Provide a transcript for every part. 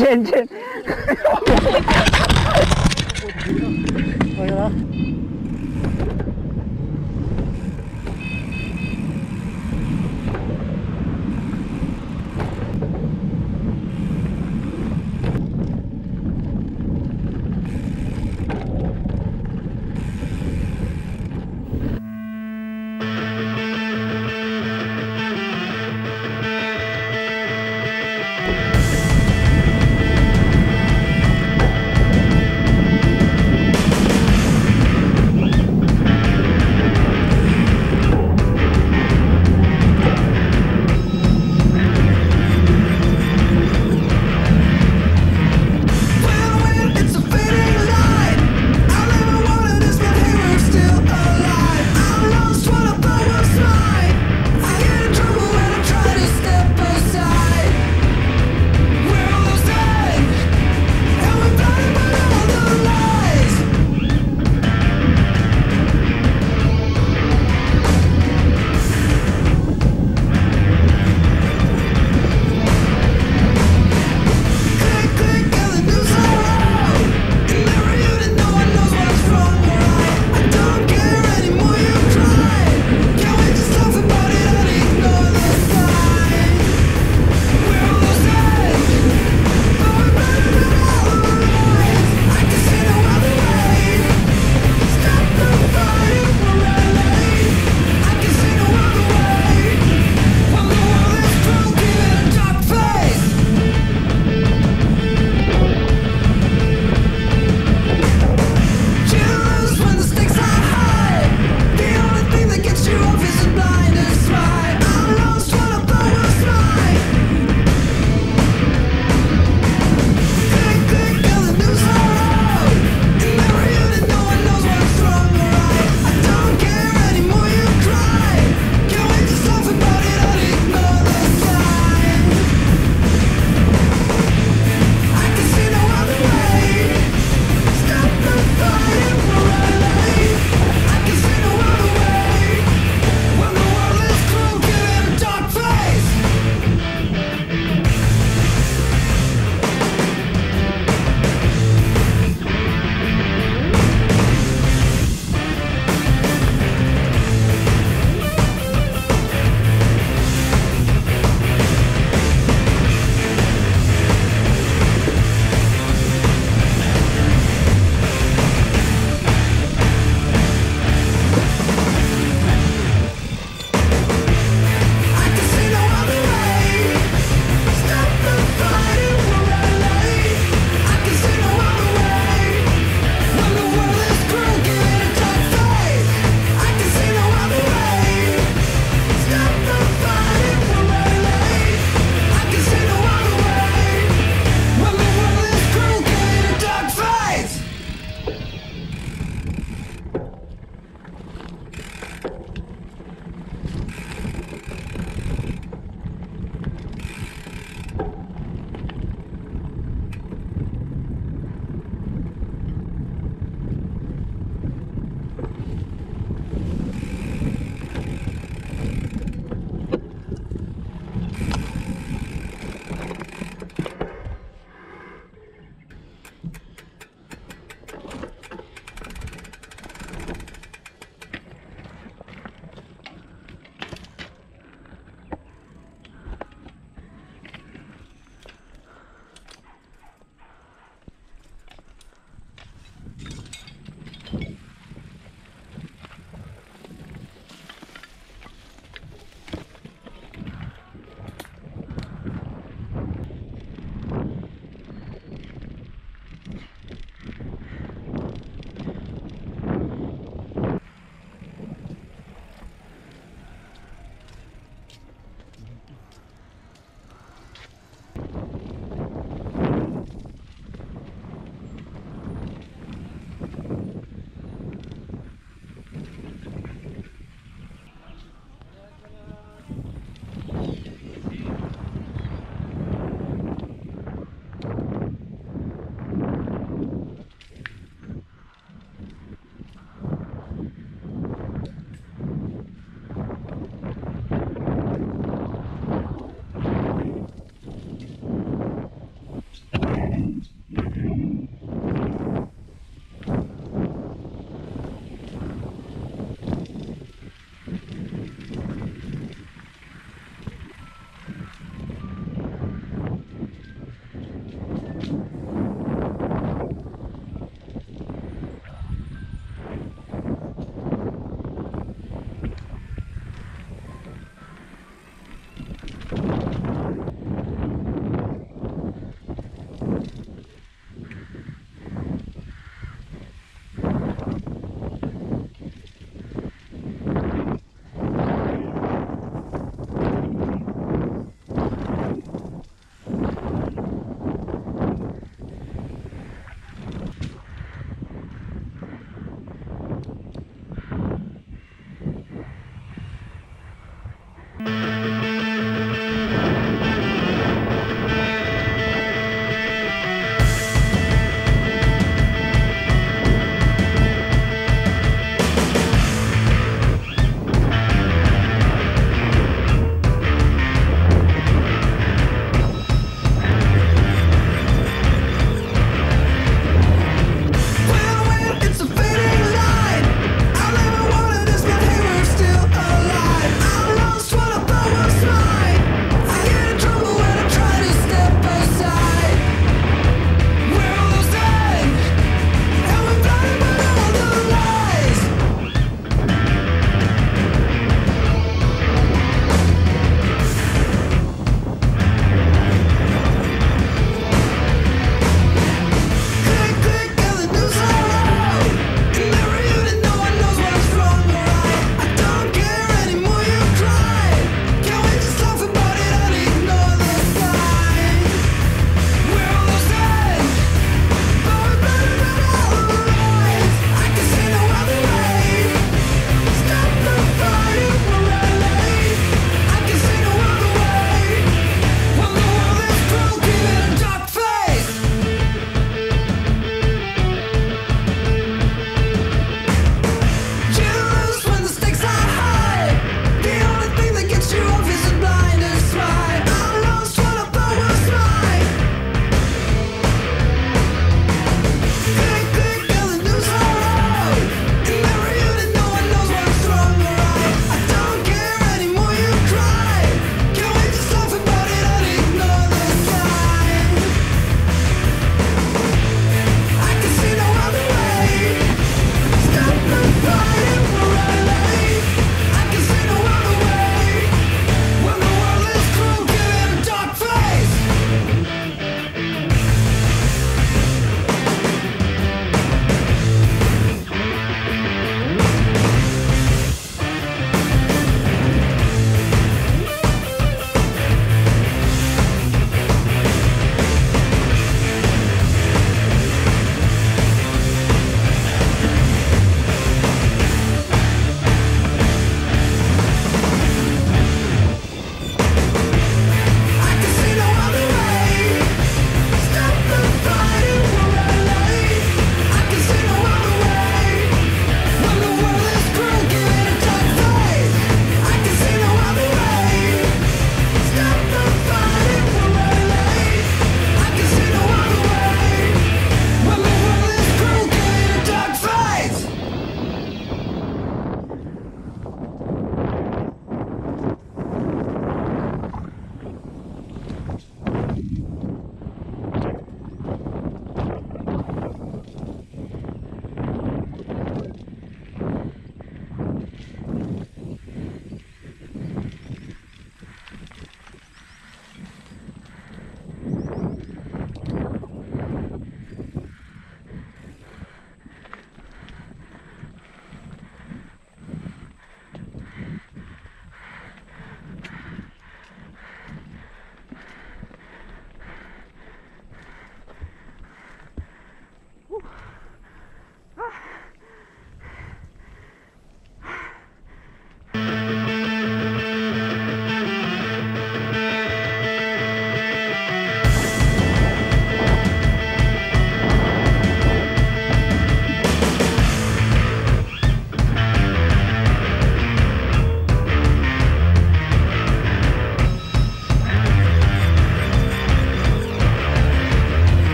我去我去了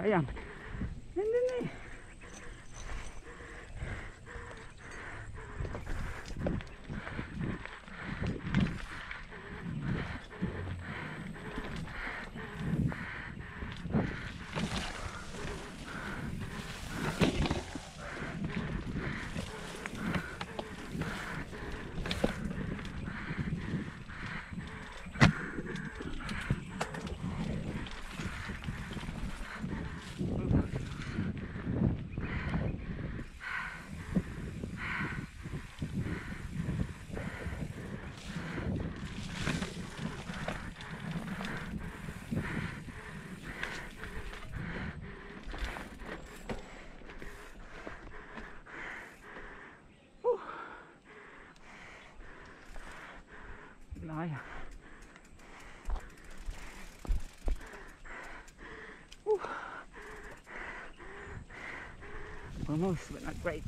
哎呀 Laya. Whew. Almost, but not great.